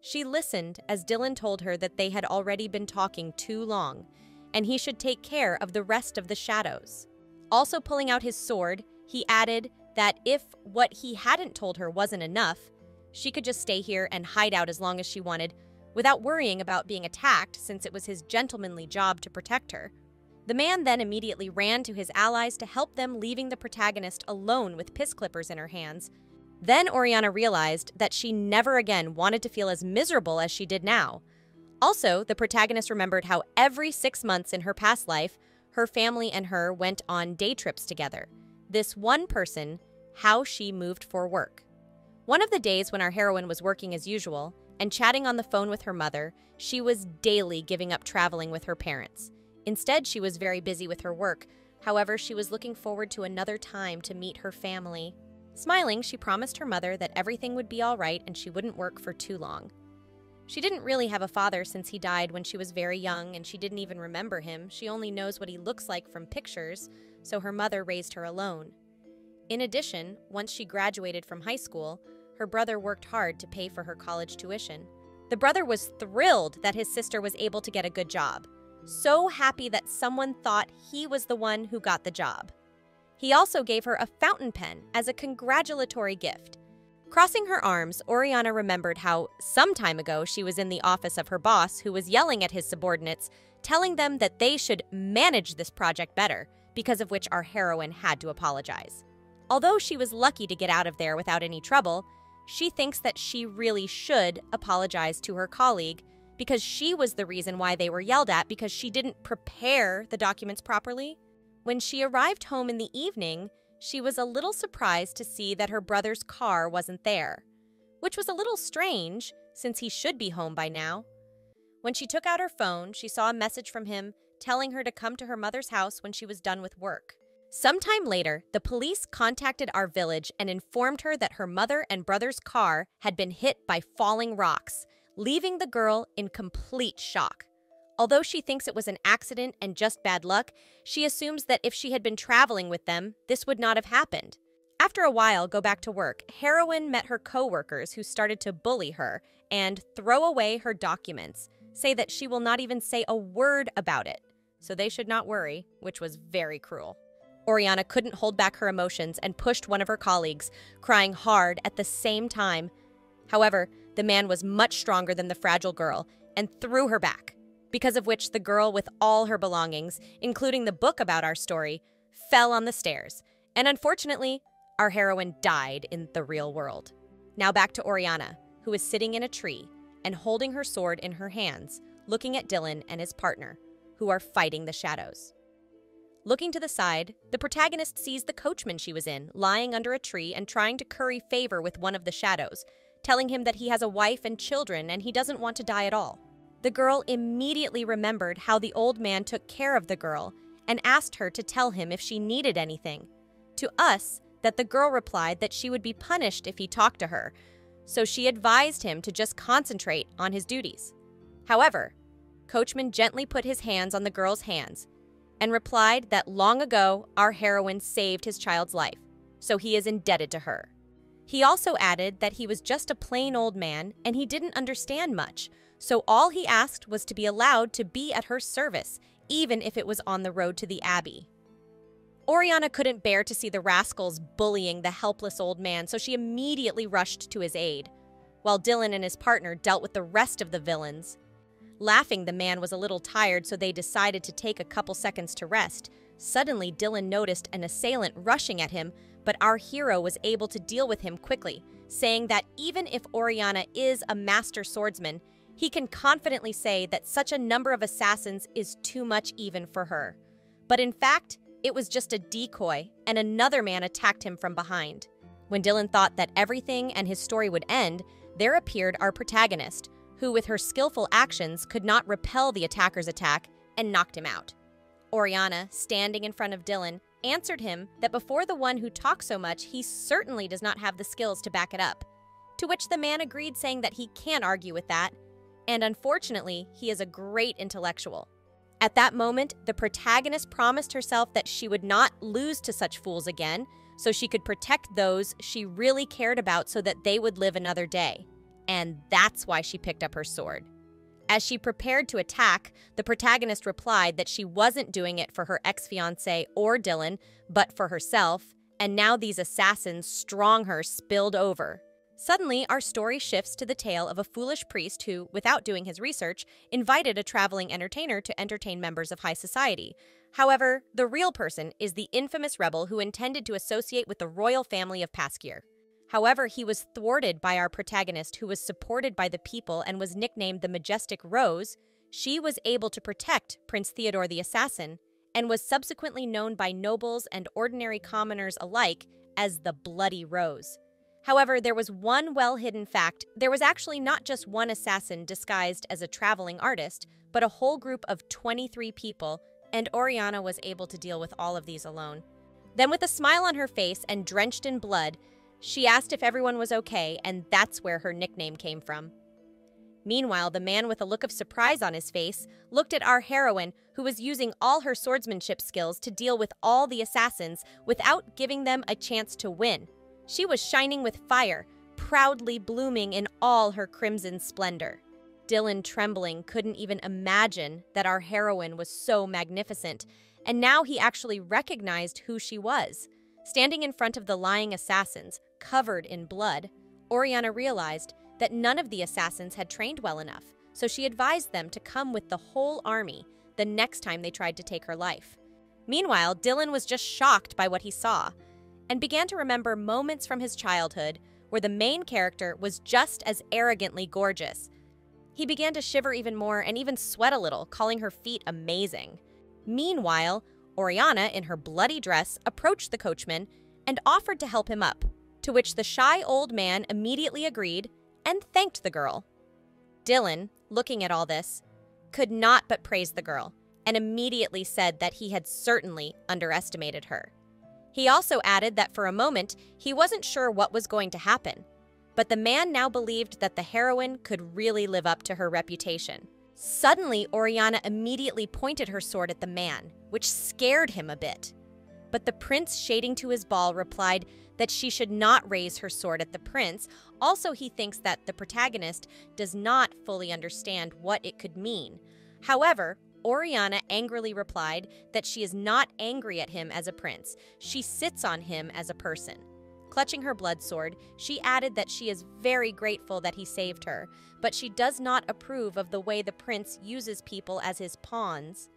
A: She listened as Dylan told her that they had already been talking too long, and he should take care of the rest of the shadows. Also, pulling out his sword, he added that if what he hadn't told her wasn't enough, she could just stay here and hide out as long as she wanted without worrying about being attacked since it was his gentlemanly job to protect her. The man then immediately ran to his allies to help them, leaving the protagonist alone with piss clippers in her hands. Then Oriana realized that she never again wanted to feel as miserable as she did now. Also, the protagonist remembered how every six months in her past life, her family and her went on day trips together. This one person how she moved for work. One of the days when our heroine was working as usual and chatting on the phone with her mother, she was daily giving up traveling with her parents. Instead, she was very busy with her work. However, she was looking forward to another time to meet her family. Smiling, she promised her mother that everything would be all right and she wouldn't work for too long. She didn't really have a father since he died when she was very young and she didn't even remember him. She only knows what he looks like from pictures, so her mother raised her alone. In addition, once she graduated from high school, her brother worked hard to pay for her college tuition. The brother was thrilled that his sister was able to get a good job, so happy that someone thought he was the one who got the job. He also gave her a fountain pen as a congratulatory gift. Crossing her arms, Oriana remembered how, some time ago, she was in the office of her boss who was yelling at his subordinates, telling them that they should manage this project better, because of which our heroine had to apologize. Although she was lucky to get out of there without any trouble, she thinks that she really should apologize to her colleague because she was the reason why they were yelled at because she didn't prepare the documents properly. When she arrived home in the evening, she was a little surprised to see that her brother's car wasn't there, which was a little strange since he should be home by now. When she took out her phone, she saw a message from him telling her to come to her mother's house when she was done with work. Sometime later, the police contacted our village and informed her that her mother and brother's car had been hit by falling rocks, leaving the girl in complete shock. Although she thinks it was an accident and just bad luck, she assumes that if she had been traveling with them, this would not have happened. After a while, go back to work, Heroine met her coworkers who started to bully her and throw away her documents, say that she will not even say a word about it, so they should not worry, which was very cruel. Oriana couldn't hold back her emotions and pushed one of her colleagues, crying hard at the same time. However, the man was much stronger than the fragile girl and threw her back, because of which the girl, with all her belongings, including the book about our story, fell on the stairs. And unfortunately, our heroine died in the real world. Now back to Oriana, who is sitting in a tree and holding her sword in her hands, looking at Dylan and his partner, who are fighting the shadows. Looking to the side, the protagonist sees the coachman she was in, lying under a tree and trying to curry favor with one of the shadows, telling him that he has a wife and children and he doesn't want to die at all. The girl immediately remembered how the old man took care of the girl and asked her to tell him if she needed anything. To us, that the girl replied that she would be punished if he talked to her, so she advised him to just concentrate on his duties. However, Coachman gently put his hands on the girl's hands and replied that long ago our heroine saved his child's life, so he is indebted to her. He also added that he was just a plain old man and he didn't understand much, so all he asked was to be allowed to be at her service, even if it was on the road to the Abbey. Oriana couldn't bear to see the rascals bullying the helpless old man, so she immediately rushed to his aid, while Dylan and his partner dealt with the rest of the villains. Laughing, the man was a little tired, so they decided to take a couple seconds to rest. Suddenly, Dylan noticed an assailant rushing at him, but our hero was able to deal with him quickly, saying that even if Oriana is a master swordsman, he can confidently say that such a number of assassins is too much even for her. But in fact, it was just a decoy, and another man attacked him from behind. When Dylan thought that everything and his story would end, there appeared our protagonist, who, with her skillful actions, could not repel the attacker's attack and knocked him out. Oriana, standing in front of Dylan, answered him that before the one who talks so much, he certainly does not have the skills to back it up. To which the man agreed, saying that he can't argue with that, and unfortunately, he is a great intellectual. At that moment, the protagonist promised herself that she would not lose to such fools again, so she could protect those she really cared about so that they would live another day. And that's why she picked up her sword. As she prepared to attack, the protagonist replied that she wasn't doing it for her ex fiance or Dylan, but for herself, and now these assassins, Stronghurst, spilled over. Suddenly, our story shifts to the tale of a foolish priest who, without doing his research, invited a traveling entertainer to entertain members of high society. However, the real person is the infamous rebel who intended to associate with the royal family of Pasquier. However, he was thwarted by our protagonist, who was supported by the people and was nicknamed the Majestic Rose. She was able to protect Prince Theodore the Assassin and was subsequently known by nobles and ordinary commoners alike as the Bloody Rose. However, there was one well hidden fact there was actually not just one assassin disguised as a traveling artist, but a whole group of 23 people, and Oriana was able to deal with all of these alone. Then, with a smile on her face and drenched in blood, she asked if everyone was okay, and that's where her nickname came from. Meanwhile, the man with a look of surprise on his face looked at our heroine, who was using all her swordsmanship skills to deal with all the assassins without giving them a chance to win. She was shining with fire, proudly blooming in all her crimson splendor. Dylan, trembling, couldn't even imagine that our heroine was so magnificent, and now he actually recognized who she was. Standing in front of the lying assassins, covered in blood, Oriana realized that none of the assassins had trained well enough, so she advised them to come with the whole army the next time they tried to take her life. Meanwhile, Dylan was just shocked by what he saw and began to remember moments from his childhood where the main character was just as arrogantly gorgeous. He began to shiver even more and even sweat a little, calling her feet amazing. Meanwhile, Oriana, in her bloody dress, approached the coachman and offered to help him up, to which the shy old man immediately agreed and thanked the girl. Dylan, looking at all this, could not but praise the girl and immediately said that he had certainly underestimated her. He also added that for a moment, he wasn't sure what was going to happen. But the man now believed that the heroine could really live up to her reputation. Suddenly, Oriana immediately pointed her sword at the man, which scared him a bit. But the prince, shading to his ball, replied that she should not raise her sword at the prince. Also, he thinks that the protagonist does not fully understand what it could mean. However, Oriana angrily replied that she is not angry at him as a prince, she sits on him as a person. Clutching her blood sword, she added that she is very grateful that he saved her, but she does not approve of the way the prince uses people as his pawns.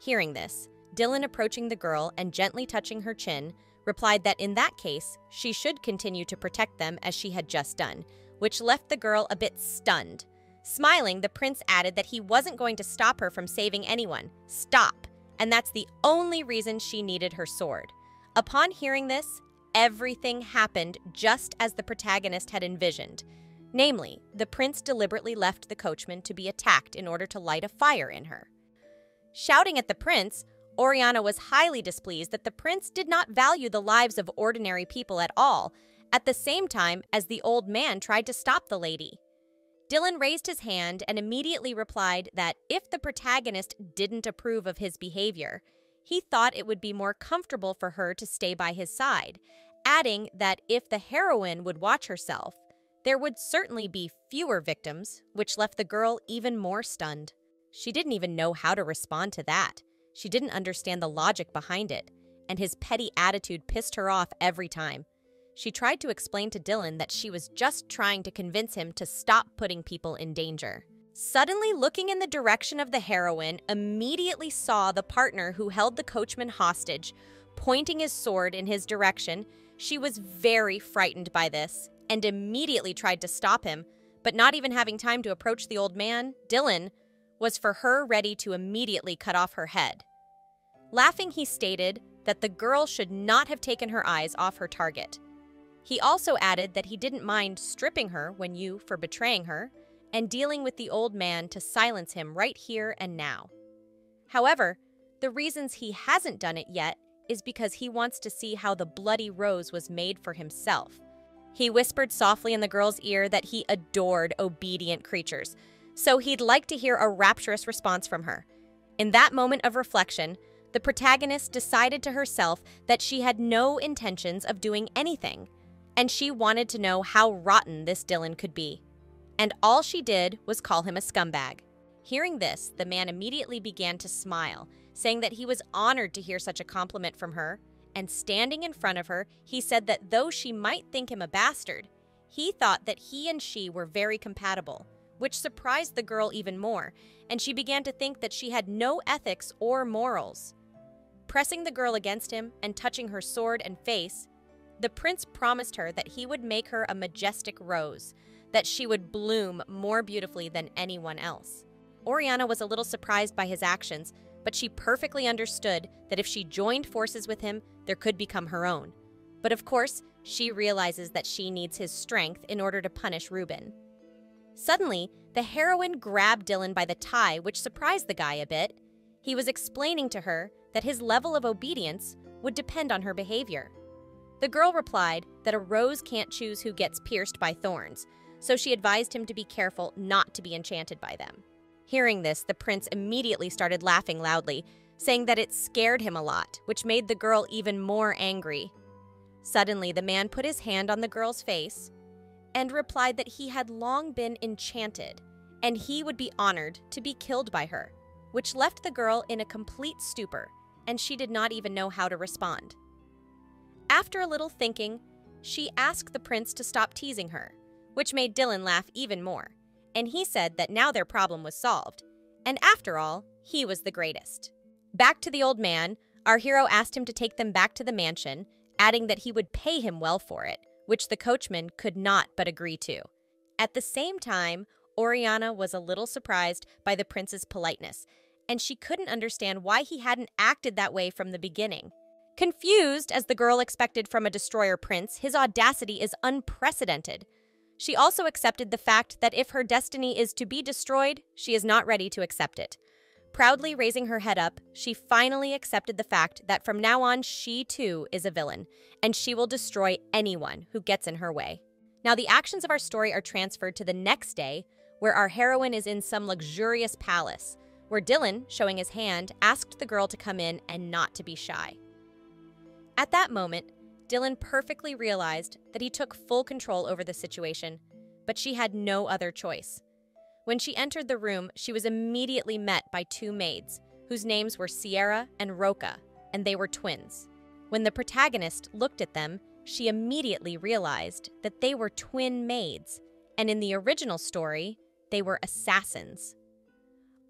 A: Hearing this, Dylan approaching the girl and gently touching her chin, replied that in that case, she should continue to protect them as she had just done, which left the girl a bit stunned. Smiling, the prince added that he wasn't going to stop her from saving anyone. Stop! And that's the only reason she needed her sword. Upon hearing this, everything happened just as the protagonist had envisioned. Namely, the prince deliberately left the coachman to be attacked in order to light a fire in her. Shouting at the prince, Oriana was highly displeased that the prince did not value the lives of ordinary people at all, at the same time as the old man tried to stop the lady. Dylan raised his hand and immediately replied that if the protagonist didn't approve of his behavior, he thought it would be more comfortable for her to stay by his side, adding that if the heroine would watch herself, there would certainly be fewer victims, which left the girl even more stunned. She didn't even know how to respond to that. She didn't understand the logic behind it, and his petty attitude pissed her off every time. She tried to explain to Dylan that she was just trying to convince him to stop putting people in danger. Suddenly, looking in the direction of the heroine, immediately saw the partner who held the coachman hostage, pointing his sword in his direction. She was very frightened by this and immediately tried to stop him, but not even having time to approach the old man, Dylan, was for her ready to immediately cut off her head. Laughing, he stated that the girl should not have taken her eyes off her target. He also added that he didn't mind stripping her when you for betraying her and dealing with the old man to silence him right here and now. However, the reasons he hasn't done it yet is because he wants to see how the bloody rose was made for himself. He whispered softly in the girl's ear that he adored obedient creatures, so he'd like to hear a rapturous response from her. In that moment of reflection, the protagonist decided to herself that she had no intentions of doing anything, and she wanted to know how rotten this Dylan could be. And all she did was call him a scumbag. Hearing this, the man immediately began to smile, saying that he was honored to hear such a compliment from her, and standing in front of her, he said that though she might think him a bastard, he thought that he and she were very compatible, which surprised the girl even more, and she began to think that she had no ethics or morals. Pressing the girl against him and touching her sword and face, the prince promised her that he would make her a majestic rose, that she would bloom more beautifully than anyone else. Oriana was a little surprised by his actions, but she perfectly understood that if she joined forces with him, there could become her own. But of course, she realizes that she needs his strength in order to punish Reuben. Suddenly, the heroine grabbed Dylan by the tie, which surprised the guy a bit. He was explaining to her that his level of obedience would depend on her behavior. The girl replied that a rose can't choose who gets pierced by thorns, so she advised him to be careful not to be enchanted by them. Hearing this, the prince immediately started laughing loudly, saying that it scared him a lot, which made the girl even more angry. Suddenly, the man put his hand on the girl's face and replied that he had long been enchanted and he would be honored to be killed by her, which left the girl in a complete stupor, and she did not even know how to respond. After a little thinking, she asked the prince to stop teasing her, which made Dylan laugh even more, and he said that now their problem was solved, and after all, he was the greatest. Back to the old man, our hero asked him to take them back to the mansion, adding that he would pay him well for it, which the coachman could not but agree to. At the same time, Oriana was a little surprised by the prince's politeness, and she couldn't understand why he hadn't acted that way from the beginning. Confused, as the girl expected from a destroyer prince, his audacity is unprecedented. She also accepted the fact that if her destiny is to be destroyed, she is not ready to accept it. Proudly raising her head up, she finally accepted the fact that from now on she too is a villain, and she will destroy anyone who gets in her way. Now, the actions of our story are transferred to the next day, where our heroine is in some luxurious palace, where Dylan, showing his hand, asked the girl to come in and not to be shy. At that moment, Dylan perfectly realized that he took full control over the situation, but she had no other choice. When she entered the room, she was immediately met by two maids, whose names were Sierra and Roca, and they were twins. When the protagonist looked at them, she immediately realized that they were twin maids, and in the original story, they were assassins.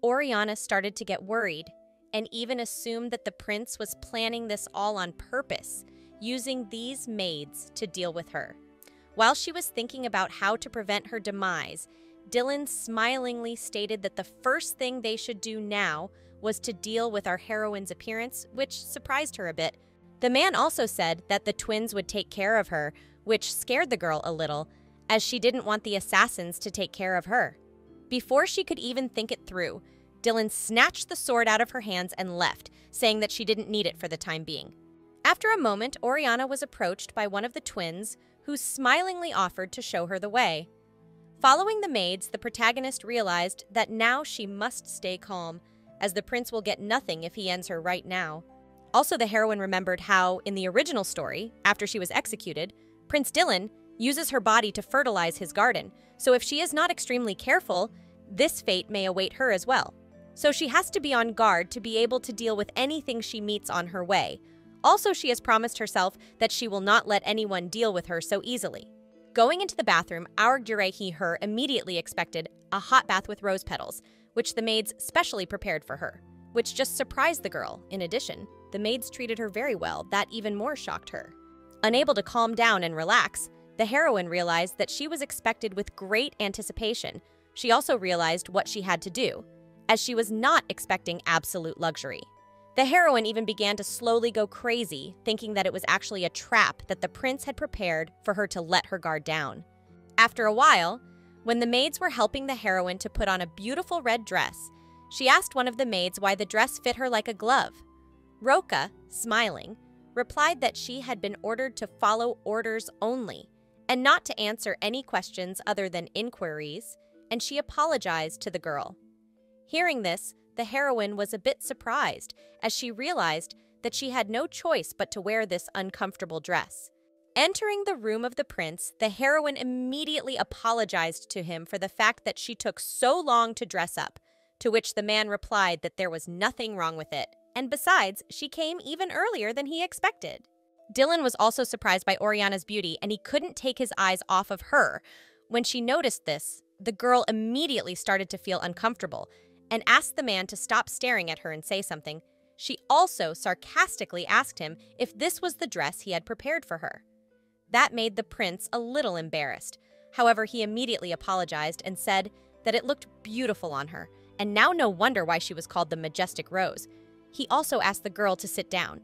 A: Oriana started to get worried and even assumed that the prince was planning this all on purpose using these maids to deal with her. While she was thinking about how to prevent her demise, Dylan smilingly stated that the first thing they should do now was to deal with our heroine's appearance, which surprised her a bit. The man also said that the twins would take care of her, which scared the girl a little, as she didn't want the assassins to take care of her. Before she could even think it through, Dylan snatched the sword out of her hands and left, saying that she didn't need it for the time being. After a moment, Oriana was approached by one of the twins, who smilingly offered to show her the way. Following the maids, the protagonist realized that now she must stay calm, as the prince will get nothing if he ends her right now. Also, the heroine remembered how, in the original story, after she was executed, Prince Dylan uses her body to fertilize his garden, so if she is not extremely careful, this fate may await her as well. So she has to be on guard to be able to deal with anything she meets on her way. Also, she has promised herself that she will not let anyone deal with her so easily. Going into the bathroom, our he her immediately expected a hot bath with rose petals, which the maids specially prepared for her, which just surprised the girl. In addition, the maids treated her very well, that even more shocked her. Unable to calm down and relax, the heroine realized that she was expected with great anticipation. She also realized what she had to do, as she was not expecting absolute luxury. The heroine even began to slowly go crazy, thinking that it was actually a trap that the prince had prepared for her to let her guard down. After a while, when the maids were helping the heroine to put on a beautiful red dress, she asked one of the maids why the dress fit her like a glove. Roca, smiling, replied that she had been ordered to follow orders only and not to answer any questions other than inquiries, and she apologized to the girl. Hearing this, the heroine was a bit surprised as she realized that she had no choice but to wear this uncomfortable dress. Entering the room of the prince, the heroine immediately apologized to him for the fact that she took so long to dress up, to which the man replied that there was nothing wrong with it, and besides, she came even earlier than he expected. Dylan was also surprised by Oriana's beauty, and he couldn't take his eyes off of her. When she noticed this, the girl immediately started to feel uncomfortable and asked the man to stop staring at her and say something. She also sarcastically asked him if this was the dress he had prepared for her. That made the prince a little embarrassed. However, he immediately apologized and said that it looked beautiful on her, and now no wonder why she was called the Majestic Rose. He also asked the girl to sit down.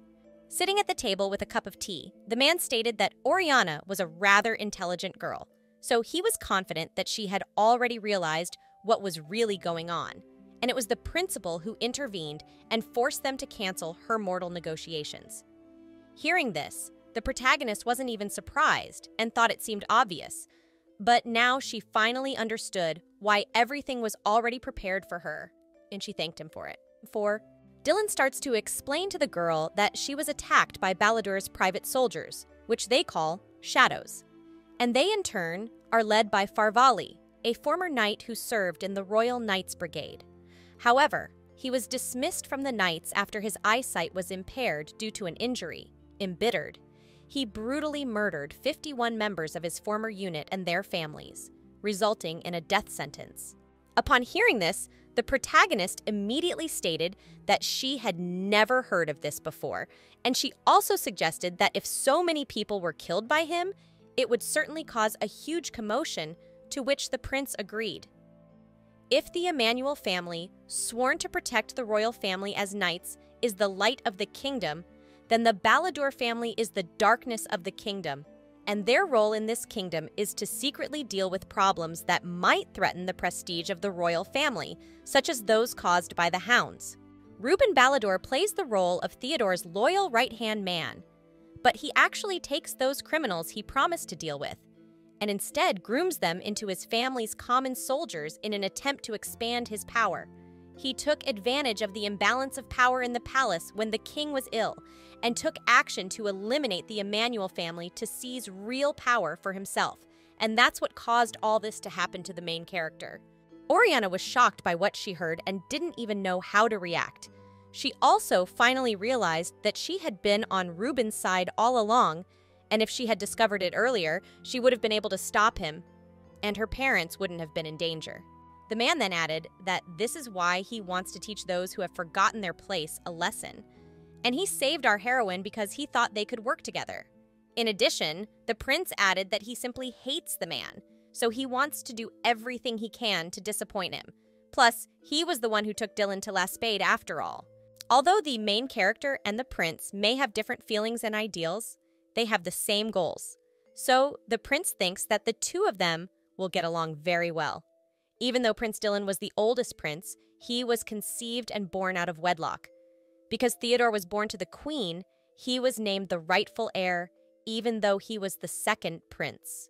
A: Sitting at the table with a cup of tea, the man stated that Oriana was a rather intelligent girl, so he was confident that she had already realized what was really going on, and it was the principal who intervened and forced them to cancel her mortal negotiations. Hearing this, the protagonist wasn't even surprised and thought it seemed obvious, but now she finally understood why everything was already prepared for her, and she thanked him for it. For Dylan starts to explain to the girl that she was attacked by Balladur's private soldiers, which they call shadows. And they, in turn, are led by Farvali, a former knight who served in the Royal Knights Brigade. However, he was dismissed from the Knights after his eyesight was impaired due to an injury. Embittered, he brutally murdered 51 members of his former unit and their families, resulting in a death sentence. Upon hearing this, the protagonist immediately stated that she had never heard of this before, and she also suggested that if so many people were killed by him, it would certainly cause a huge commotion, to which the prince agreed. If the Emmanuel family, sworn to protect the royal family as knights, is the light of the kingdom, then the Balladur family is the darkness of the kingdom, and their role in this kingdom is to secretly deal with problems that might threaten the prestige of the royal family, such as those caused by the hounds. Reuben Balladur plays the role of Theodore's loyal right hand man, but he actually takes those criminals he promised to deal with and instead grooms them into his family's common soldiers in an attempt to expand his power. He took advantage of the imbalance of power in the palace when the king was ill and took action to eliminate the Emmanuel family to seize real power for himself. And that's what caused all this to happen to the main character. Oriana was shocked by what she heard and didn't even know how to react. She also finally realized that she had been on Reuben's side all along, and if she had discovered it earlier, she would have been able to stop him, and her parents wouldn't have been in danger. The man then added that this is why he wants to teach those who have forgotten their place a lesson. And he saved our heroine because he thought they could work together. In addition, the prince added that he simply hates the man, so he wants to do everything he can to disappoint him. Plus, he was the one who took Dylan to La Spade after all. Although the main character and the prince may have different feelings and ideals, they have the same goals. So, the prince thinks that the two of them will get along very well. Even though Prince Dylan was the oldest prince, he was conceived and born out of wedlock. Because Theodore was born to the queen, he was named the rightful heir, even though he was the second prince.